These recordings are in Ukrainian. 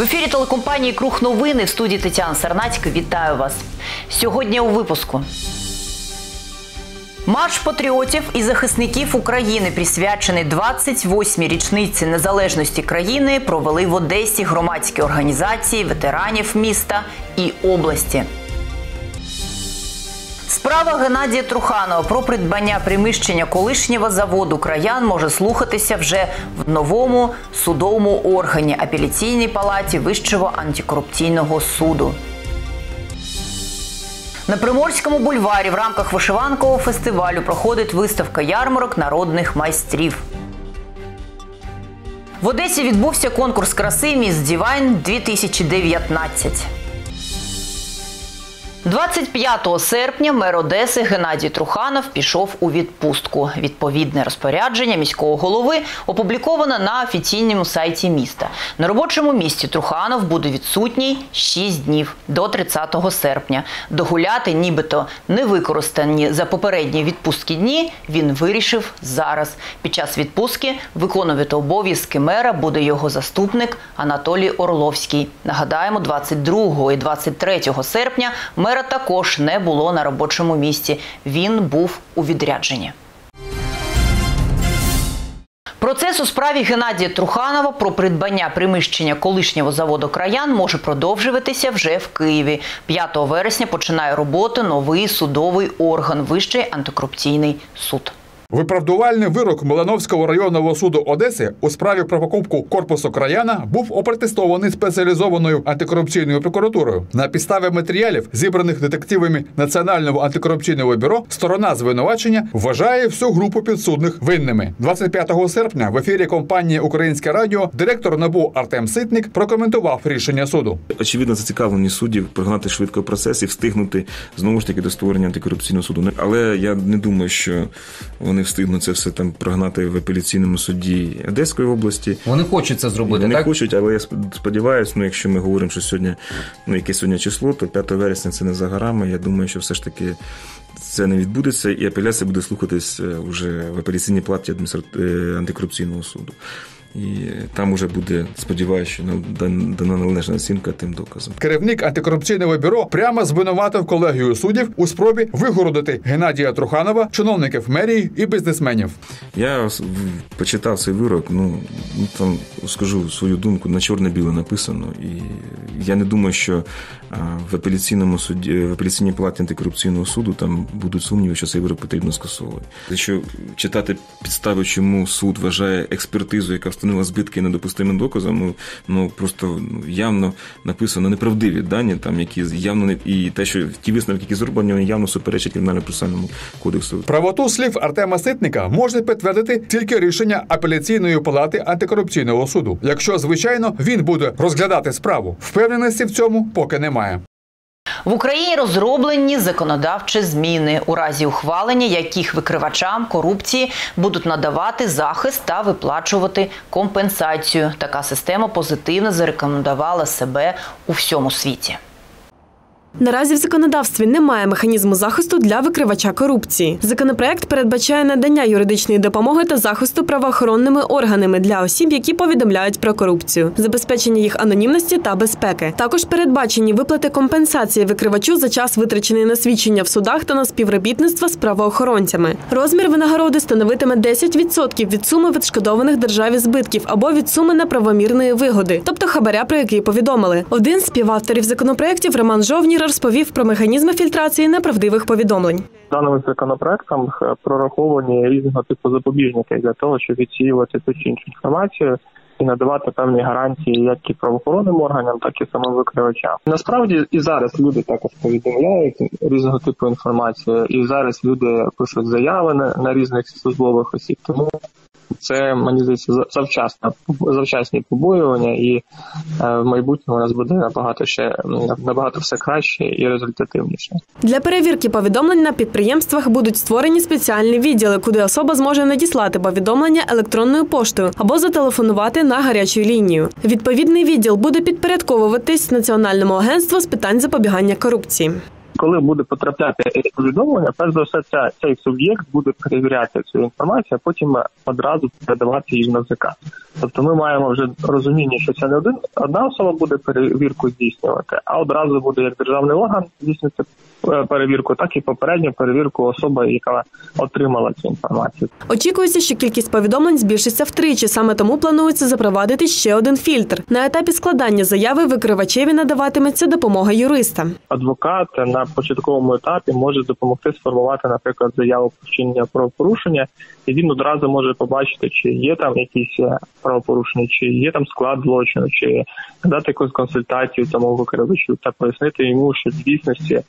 В ефірі телекомпанії Круг новини в студії Тетяна Сарнацька. Вітаю вас сьогодні. У випуску марш патріотів і захисників України, присвячений 28-й річниці незалежності країни, провели в Одесі громадські організації ветеранів міста і області. Справа Геннадія Труханова про придбання приміщення колишнього заводу краян може слухатися вже в новому судовому органі апеляційній палаті Вищого антикорупційного суду. На Приморському бульварі в рамках вишиванкового фестивалю проходить виставка ярмарок народних майстрів. В Одесі відбувся конкурс краси Міс Дівайн 2019. 25 серпня мер Одеси Геннадій Труханов пішов у відпустку. Відповідне розпорядження міського голови опубліковано на офіційному сайті міста. На робочому місці Труханов буде відсутній 6 днів до 30 серпня. Догуляти, нібито не використані за попередні відпустки дні. Він вирішив зараз. Під час відпустки виконувати обов'язки мера буде його заступник Анатолій Орловський. Нагадаємо, 22 і 23 серпня мер мера також не було на робочому місці. Він був у відрядженні. Процес у справі Геннадія Труханова про придбання приміщення колишнього заводу краян може продовжуватися вже в Києві. 5 вересня починає роботу новий судовий орган Вищий антикорупційний суд. Виправдувальний вирок Милановського районного суду Одеси у справі про покупку корпусу краяна був опротестований спеціалізованою антикорупційною прокуратурою. На підставі матеріалів, зібраних детективами Національного антикорупційного бюро, сторона звинувачення вважає всю групу підсудних винними. 25 серпня в ефірі компанії Українське Радіо директор НАБУ Артем Ситник прокоментував рішення суду. Очевидно, зацікавлені суддів прогнати швидко процес і встигнути знову ж таки до створення антикорупційного суду. Але я не думаю, що вони вони встигну це все там прогнати в апеляційному суді Одеської області. Вони хочуть це зробити. Вони так? хочуть, але я сподіваюся, ну якщо ми говоримо, що сьогодні ну яке сьогодні число, то 5 вересня це не за горами. Я думаю, що все ж таки. Це не відбудеться, і апеляція буде слухатись вже е, в апеляційній платі е, антикорупційного суду. І там уже буде, сподіваюся, що дана належна оцінка тим доказам. Керівник антикорупційного бюро прямо звинуватив колегію суддів у спробі вигородити Геннадія Труханова, чиновників мерії і бізнесменів. Я почитав цей вирок. Ну, ну там скажу свою думку на чорне-біле написано, і я не думаю, що в апеляційному суді в апеляційній платі антикорупційного суду там будуть сумніви, що цей вирок потрібно скасовувати. Якщо читати підстави, чому суд вважає експертизу, яка встановила збитки недопустимим доказом, ну ну просто ну, явно написано неправдиві дані, там які явно не і те, що ті висновки, які зроблені, явно суперечать кримінально процесуальному кодексу. Правоту слів Артема Ситника можна підтвердити тільки рішення апеляційної палати антикорупційного суду. Якщо звичайно він буде розглядати справу, впевненості в цьому поки немає. В Україні розроблені законодавчі зміни, у разі ухвалення яких викривачам корупції будуть надавати захист та виплачувати компенсацію. Така система позитивно зарекомендувала себе у всьому світі. Наразі в законодавстві немає механізму захисту для викривача корупції. Законопроект передбачає надання юридичної допомоги та захисту правоохоронними органами для осіб, які повідомляють про корупцію, забезпечення їх анонімності та безпеки. Також передбачені виплати компенсації викривачу за час витрачений на свідчення в судах та на співробітництво з правоохоронцями. Розмір винагороди становитиме 10% від суми відшкодованих державі збитків або від суми неправомірної вигоди, тобто хабаря, про який повідомили. Один з співавторів законопроєктів Роман Жовнір розповів про механізми фільтрації неправдивих повідомлень. Даними законопроектом прораховані різного типу запобіжники для того, щоб відсіювати ту чи іншу інформацію. І надавати певні гарантії як і правоохоронним органам, так і самим викривачам. Насправді і зараз люди також повідомляють різного типу інформації, і зараз люди пишуть заяви на, на різних службових осіб. Тому це мені здається завчасно завчасні побоювання, і е, в майбутньому у нас буде набагато ще набагато все краще і результативніше. Для перевірки повідомлень на підприємствах будуть створені спеціальні відділи, куди особа зможе надіслати повідомлення електронною поштою або зателефонувати на гарячу лінію. Відповідний відділ буде підпорядковуватись Національному агентству з питань запобігання корупції. Коли буде потрапляти повідомлення, перш за все, ця, цей суб'єкт буде перевіряти цю інформацію, а потім одразу передавати її в НАЗК. Тобто ми маємо вже розуміння, що це не один одна особа буде перевірку здійснювати, а одразу буде як державний орган здійснювати е, перевірку, так і попередню перевірку особи, яка отримала цю інформацію. Очікується, що кількість повідомлень збільшиться втричі. Саме тому планується запровадити ще один фільтр. На етапі складання заяви викривачеві надаватиметься допомога юриста. Адвокат на початковому етапі може допомогти сформувати, наприклад, заяву про вчинення правопорушення, і він одразу може побачити, чи є там якісь е, правопорушення, чи є там склад злочину, чи дати якусь консультацію цьому викривачу та пояснити йому, що в дійсності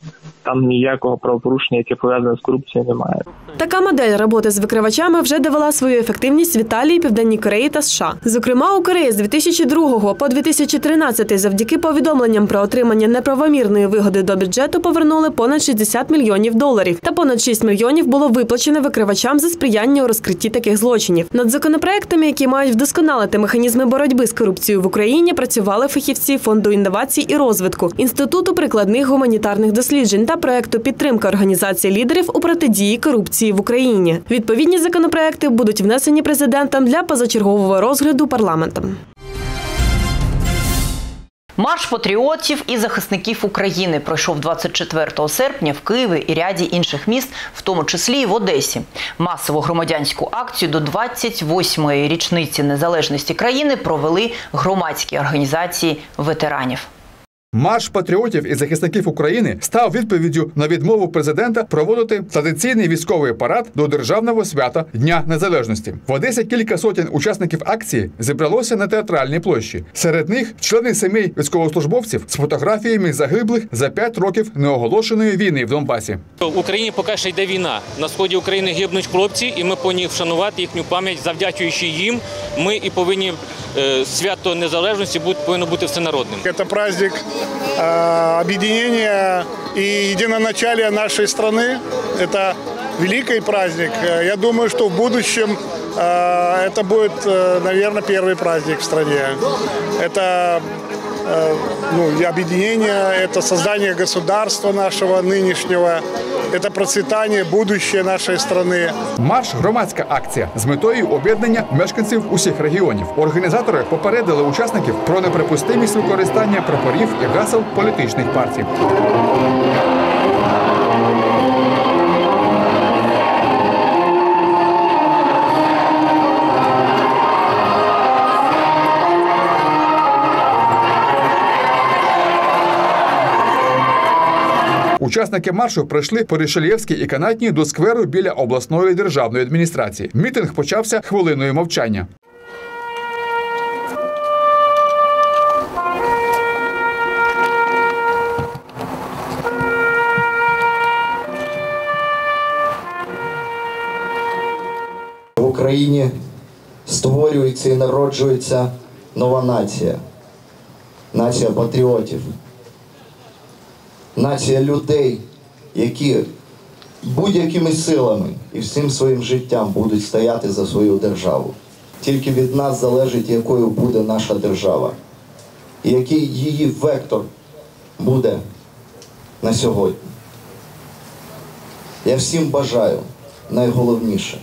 там ніякого правопорушення, яке пов'язане з корупцією, немає. Така модель роботи з викривачами вже довела свою ефективність в Італії, Південній Кореї та США. Зокрема, у Кореї з 2002 по 2013 завдяки повідомленням про отримання неправомірної вигоди до бюджету повернули понад 60 мільйонів доларів, та понад 6 мільйонів було виплачено викривачам за сприяння у розкритті таких злочинів. Над законопроектами, які мають вдосконалити механізми боротьби з корупцією в Україні, працювали фахівці фонду інновацій і розвитку, інституту прикладних гуманітарних досліджень та проекту підтримка організації лідерів у протидії корупції в Україні. Відповідні законопроекти будуть внесені президентом для позачергового розгляду парламентом. Марш патріотів і захисників України пройшов 24 серпня в Києві і ряді інших міст, в тому числі і в Одесі. Масову громадянську акцію до 28-ї річниці незалежності країни провели громадські організації ветеранів. Марш патріотів і захисників України став відповіддю на відмову президента проводити традиційний військовий парад до державного свята Дня Незалежності. В Одесі кілька сотень учасників акції зібралося на театральній площі. Серед них члени сімей військовослужбовців з фотографіями загиблих за п'ять років неоголошеної війни в Донбасі. В Україні поки що йде війна. На сході України гибнуть хлопці, і ми повинні вшанувати їхню пам'ять, завдячуючи їм. Ми і повинні е, свято незалежності бути повинно бути всенародним. Это праздник э, объединения и единоначалия нашей страны. Это великий праздник. Э, Я думаю, что в будущем э, это будет, наверное, первый праздник в стране. Это ну, объединение, это создание государства нашего нынешнего, это процветание, будущее нашей страны. Марш громадська акція з метою об'єднання мешканців усіх регіонів. Організатори попередили учасників про неприпустимість використання прапорів і гасел політичних партій. Учасники маршу прийшли по Рішельєвській і Канатній до скверу біля обласної державної адміністрації. Мітинг почався хвилиною мовчання. В Україні створюється і народжується нова нація. Нація патріотів. Нація людей, які будь-якими силами і всім своїм життям будуть стояти за свою державу. Тільки від нас залежить, якою буде наша держава, і який її вектор буде на сьогодні. Я всім бажаю найголовніше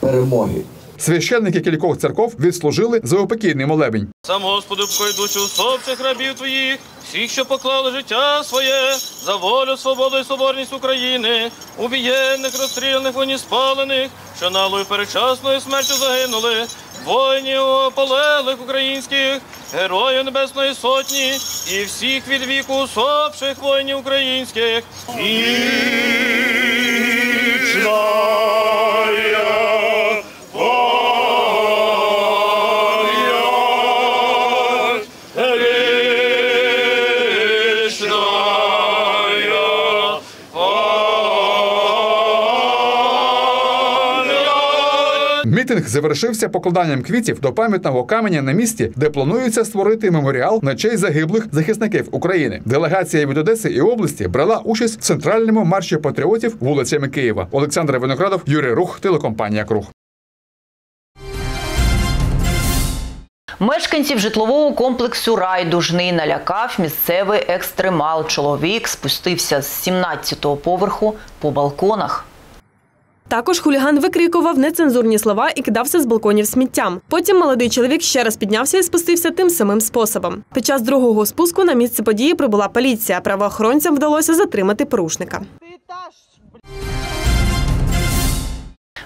перемоги. Священники кількох церков відслужили заупокійний молебень. Сам Господи, покой душу усопших рабів твоїх, всіх, що поклали життя своє, за волю, свободу і соборність України, убієнних, розстріляних, воні спалених, що налою передчасною смертю загинули, воїнів полеглих українських, героїв Небесної Сотні і всіх від віку усопших воїнів українських. Мітинг завершився покладанням квітів до пам'ятного каменя на місці, де планується створити меморіал на честь загиблих захисників України. Делегація від Одеси і області брала участь в центральному марші патріотів вулицями Києва. Олександр Виноградов, Юрій Рух, телекомпанія Круг. Мешканців житлового комплексу Райдужний налякав місцевий екстремал. Чоловік спустився з 17-го поверху по балконах. Також хуліган викрикував нецензурні слова і кидався з балконів сміттям. Потім молодий чоловік ще раз піднявся і спустився тим самим способом. Під час другого спуску на місце події прибула поліція. Правоохоронцям вдалося затримати порушника.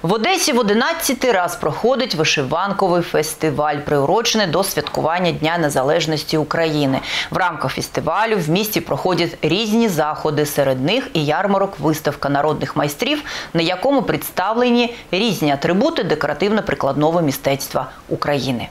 В Одесі в 11-й раз проходить вишиванковий фестиваль, приурочений до святкування Дня Незалежності України. В рамках фестивалю в місті проходять різні заходи. Серед них і ярмарок виставка народних майстрів, на якому представлені різні атрибути декоративно-прикладного мистецтва України.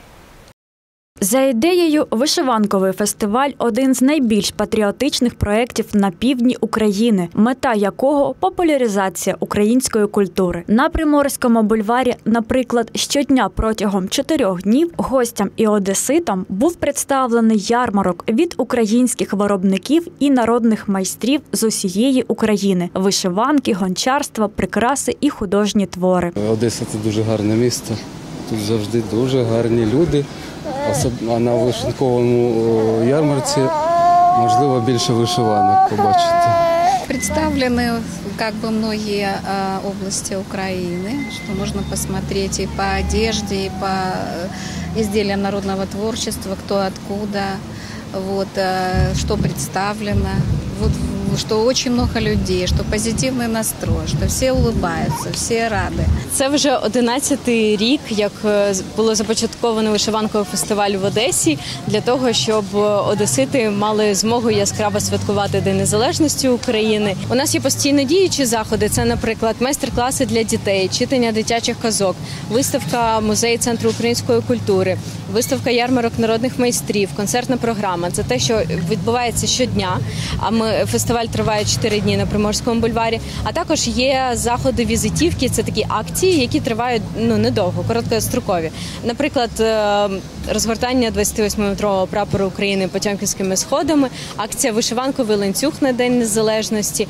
За ідеєю, вишиванковий фестиваль один з найбільш патріотичних проєктів на півдні України, мета якого популяризація української культури. На Приморському бульварі, наприклад, щодня протягом чотирьох днів гостям і одеситам був представлений ярмарок від українських виробників і народних майстрів з усієї України: вишиванки, гончарства, прикраси і художні твори. Одеса це дуже гарне місто. Тут завжди дуже гарні люди Особ- А на вишинковому о, ярмарці можливо більше вишиванок побачити. Представлены как бы многие э, области Украины, что можно посмотреть и по одежде, и по э, изделиям народного творчества, кто откуда, вот, э, что представлено. Вот, в- что очень много людей, что позитивный настрой, что все улыбаются, все рады. Це вже 11-й рік, як е, з- було започатковано вишиванковий фестиваль в Одесі для того, щоб е, одесити мали змогу яскраво святкувати День Незалежності України. У нас є постійно діючі заходи. Це, наприклад, майстер-класи для дітей, читання дитячих казок, виставка музею центру української культури, виставка ярмарок народних майстрів, концертна програма. Це те, що відбувається щодня. А ми фестиваль триває 4 дні на Приморському бульварі. А також є заходи візитівки. Це такі акції, які тривають ну недовго, короткострокові. Наприклад, е, розгортання 28-метрового прапору України Потьомкінськими сходами, акція вишиванковий ланцюг на День Незалежності.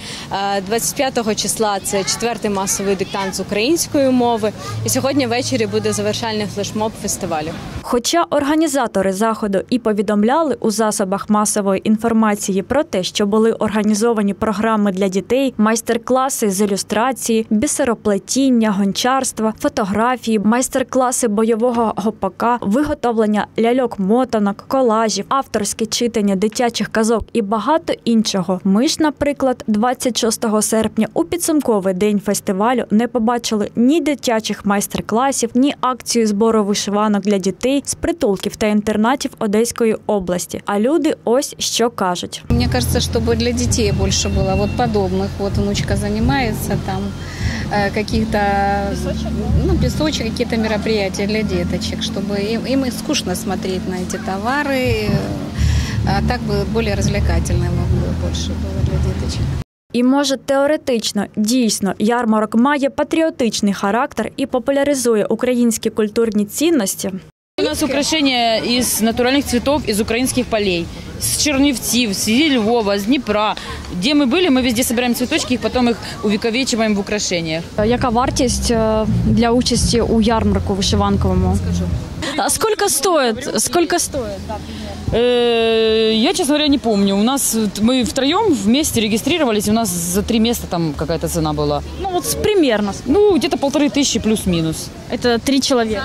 Е, 25 числа це четвертий масовий диктант з української мови. І сьогодні ввечері буде завершальний флешмоб фестивалю. Хоча організатори заходу і повідомляли у засобах масової інформації про те, що були організовані програми для дітей, майстер-класи з ілюстрації, бісероплетіння, гончарства, фотографії, майстер-класи бойового гопака, виготовлення ляльок-мотанок, колажів, авторське читання дитячих казок і багато іншого. Ми ж, наприклад, 26 серпня у підсумковий день фестивалю не побачили ні дитячих майстер-класів, ні акцію збору вишиванок для дітей з притулків та інтернатів Одеської області. А люди ось що кажуть. Мне кажется, чтобы для детей больше было вот подобных. Вот внучка занимается там э, каких-то ну, песочек, какие-то мероприятия для деточек, чтобы им, им и скучно смотреть на эти товары, э, а так бы более развлекательно бы больше было для деточек. І може теоретично дійсно ярмарок має патріотичний характер і популяризує українські культурні цінності. У нас украшения из натуральных цветов, из украинских полей. С Чернівців, с Львова, с Днепра. Где мы были, мы везде собираем цветочки, и потом их увековечиваем в украшениях. Яка вартість е, для участі у ярмарку вишиванковому? А сколько стоит? Сколько стоит? Э, Я, честно говоря, не помню. У нас вот мы втроем вместе регистрировались, и у нас за три места там какая-то цена была. Ну вот примерно. Ну, где-то полторы тысячи плюс-минус. Это три человека.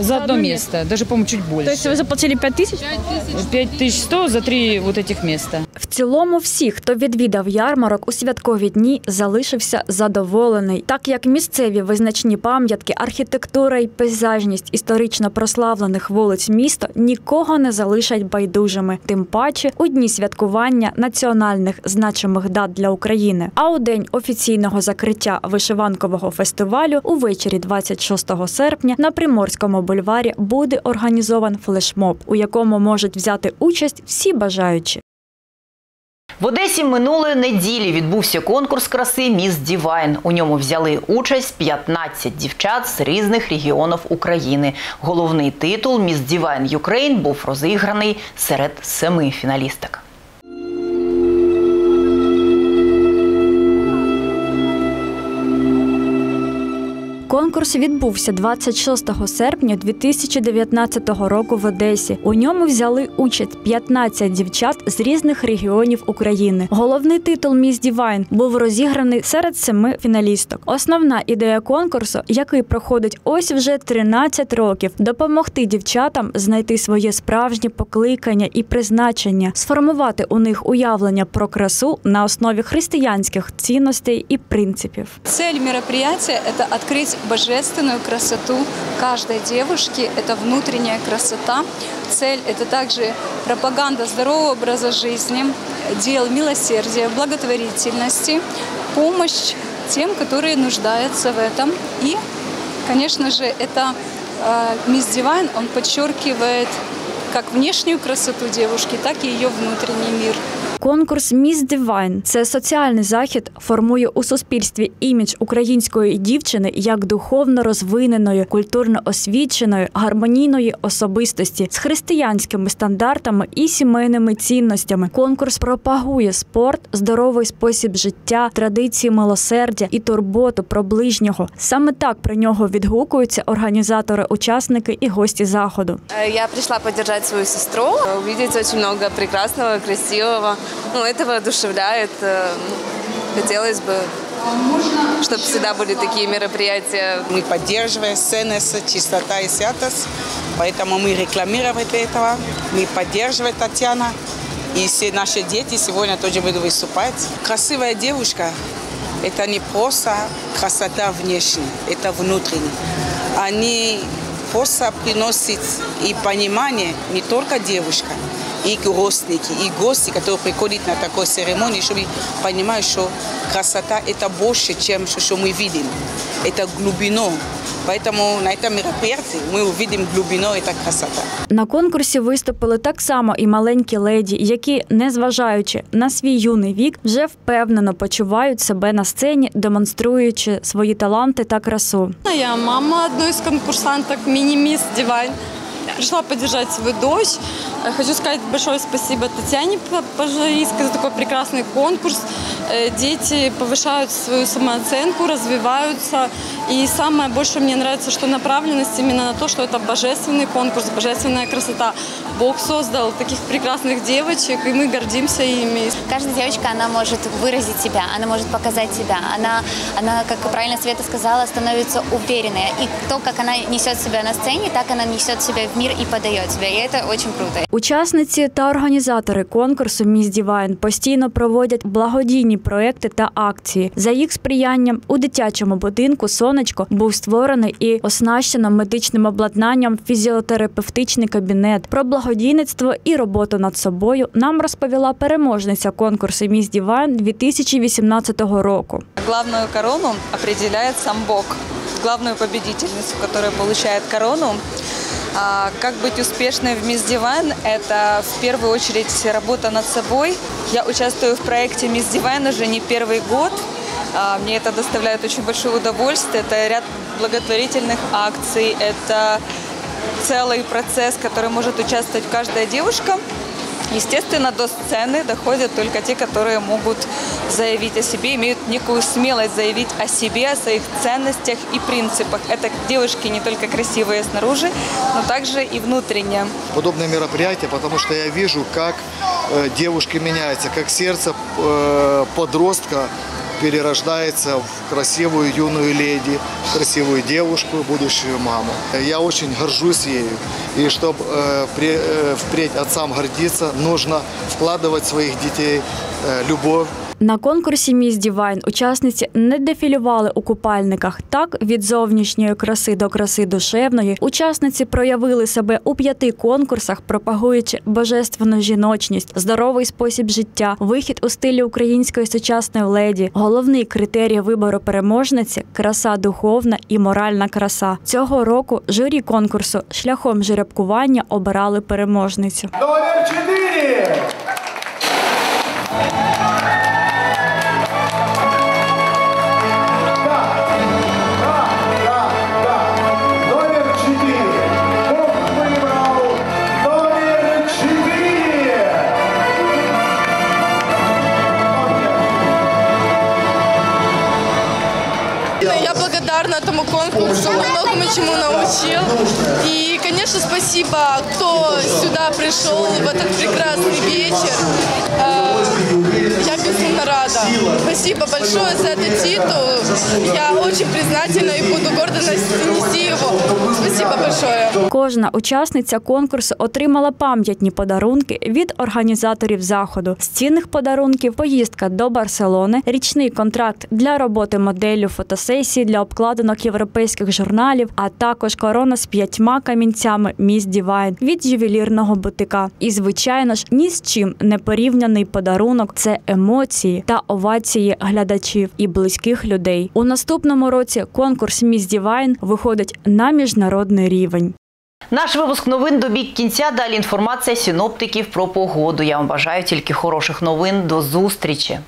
За одно место. Даже, по-моему, чуть больше. То есть вы заплатили пять тысяч? 5100 за три вот этих места. В цілому, всі, хто відвідав ярмарок у святкові дні, залишився задоволений, так як місцеві визначні пам'ятки, архітектура і пейзажність історично прославлених вулиць міста нікого не залишать байдужими, тим паче у дні святкування національних значимих дат для України. А у день офіційного закриття вишиванкового фестивалю увечері 26 серпня на Приморському бульварі буде організован флешмоб, у якому можуть взяти участь всі бажаючі. В Одесі минулої неділі відбувся конкурс краси Miss Divine. У ньому взяли участь 15 дівчат з різних регіонів України. Головний титул Miss Divine Ukraine був розіграний серед семи фіналісток. Конкурс відбувся 26 серпня 2019 року в Одесі. У ньому взяли участь 15 дівчат з різних регіонів України. Головний титул Міс Дівайн був розіграний серед семи фіналісток. Основна ідея конкурсу, який проходить ось вже 13 років, допомогти дівчатам знайти своє справжнє покликання і призначення, сформувати у них уявлення про красу на основі християнських цінностей і принципів. Цель мероприятия – это открыть божественную красоту каждой девушки. Это внутренняя красота. Цель – это также пропаганда здорового образа жизни, дел милосердия, благотворительности, помощь тем, которые нуждаются в этом. И, конечно же, это э, Мисс Дивайн, он подчеркивает как внешнюю красоту девушки, так и ее внутренний мир. Конкурс Міс Дивайн це соціальний захід, формує у суспільстві імідж української дівчини як духовно розвиненої, культурно освіченої, гармонійної особистості з християнськими стандартами і сімейними цінностями. Конкурс пропагує спорт, здоровий спосіб життя, традиції милосердя і турботу про ближнього. Саме так про нього відгукуються організатори, учасники і гості заходу. Я пришла поддержать свою сестру, увидеть очень много прекрасного, красивого. Ну, это воодушевляет. Э, Хотелось бы, чтобы всегда были такие мероприятия. Мы поддерживаем ценность, чистота и святость, поэтому мы рекламировать этого, мы поддерживаем Татьяна. И все наши дети сегодня тоже будут выступать. Красивая девушка – это не просто красота внешняя, это внутренняя. Они просто приносят и понимание не только девушка, и родственники, и гости, которые приходят на такую церемонию, чтобы понимать, что красота – это больше, чем что мы видим. Это глубину. Поэтому на этом мероприятии мы увидим глубину этой красоты. На конкурсі виступили так само і маленькі леді, які, незважаючи на свій юний вік, вже впевнено почувають себе на сцені, демонструючи свої таланти та красу. Я мама одной из конкурсанток мини-мисс Дивайн. Пришла поддержать свою дочь. Э, Хочу сказать большое спасибо Татьяне Пожарийской за такой прекрасный конкурс. Э, Дети повышают свою самооценку, развиваются. И самое больше мне нравится, что направленность именно на то, что это божественный конкурс, божественная красота. Бог создал таких прекрасных девочек, и мы гордимся ими. Каждая девочка, она может выразить себя, она может показать себя. Она, она как правильно Света сказала, становится уверенной. И то, как она несет себя на сцене, так она несет себя в мир и подает себя. И это очень круто. Учасниці та організатори конкурсу Міс Дівайн постійно проводять благодійні проекти та акції. За їх сприянням у дитячому будинку сонечко був створений і оснащено медичним обладнанням фізіотерапевтичний кабінет. Про благодійництво і роботу над собою нам розповіла переможниця конкурсу Міс Дівайн 2018 року. Главную корону определяет сам Бог. Главную победительницу, которая получает корону. А, Как быть успешной в Мисс Дивайн – это в первую очередь работа над собой. Я участвую в проекте Мисс Дивайн уже не первый год. А, Мне это доставляет очень большое удовольствие. Это ряд благотворительных акций, это целый процесс, в который может участвовать каждая девушка. Естественно, до сцены доходят только те, которые могут заявить о себе, имеют некую смелость заявить о себе, о своих ценностях и принципах. Это девушки не только красивые снаружи, но также и внутренне. подобные мероприятия, потому что я вижу, как э, девушки меняются, как сердце э, подростка перерождается в красивую юную леди, красивую девушку, будущую маму. Я очень горжусь ею. И чтобы впредь отцам гордиться, нужно вкладывать в своих детей э, любовь, На конкурсі Міс Дівайн учасниці не дефілювали у купальниках. Так, від зовнішньої краси до краси душевної, учасниці проявили себе у п'яти конкурсах, пропагуючи божественну жіночність, здоровий спосіб життя, вихід у стилі української сучасної леді. Головний критерій вибору переможниці краса духовна і моральна краса. Цього року журі конкурсу шляхом жеребкування обирали переможницю. Номер благодарна этому конкурсу, он многому чему научил. И, конечно, спасибо, кто сюда пришел в этот прекрасный вечер. Спасибо большое за этот титул. Я очень признательна и буду гордо нести его. Спасибо большое. Кожна учасниця конкурсу отримала пам'ятні подарунки від організаторів заходу. З цінних подарунків поїздка до Барселони, річний контракт для роботи моделлю фотосесії для обкладинок європейських журналів, а також корона з п'ятьма камінцями Miss Divine від ювелірного бутика. І звичайно ж, ні з чим не порівняний подарунок це емоції та овації глядачів і близьких людей. У наступному році конкурс Міс Дівайн виходить на міжнародний рівень. Наш випуск новин добіг кінця. Далі інформація синоптиків про погоду. Я вам бажаю тільки хороших новин. До зустрічі.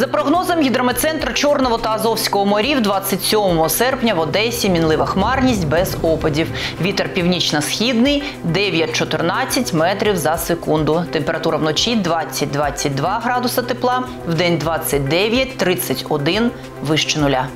За прогнозом гідрометцентру Чорного та Азовського морів, 27 серпня в Одесі мінлива хмарність без опадів. Вітер північно-східний 9-14 метрів за секунду. Температура вночі 20-22 градуса тепла, в день 29-31 вище нуля.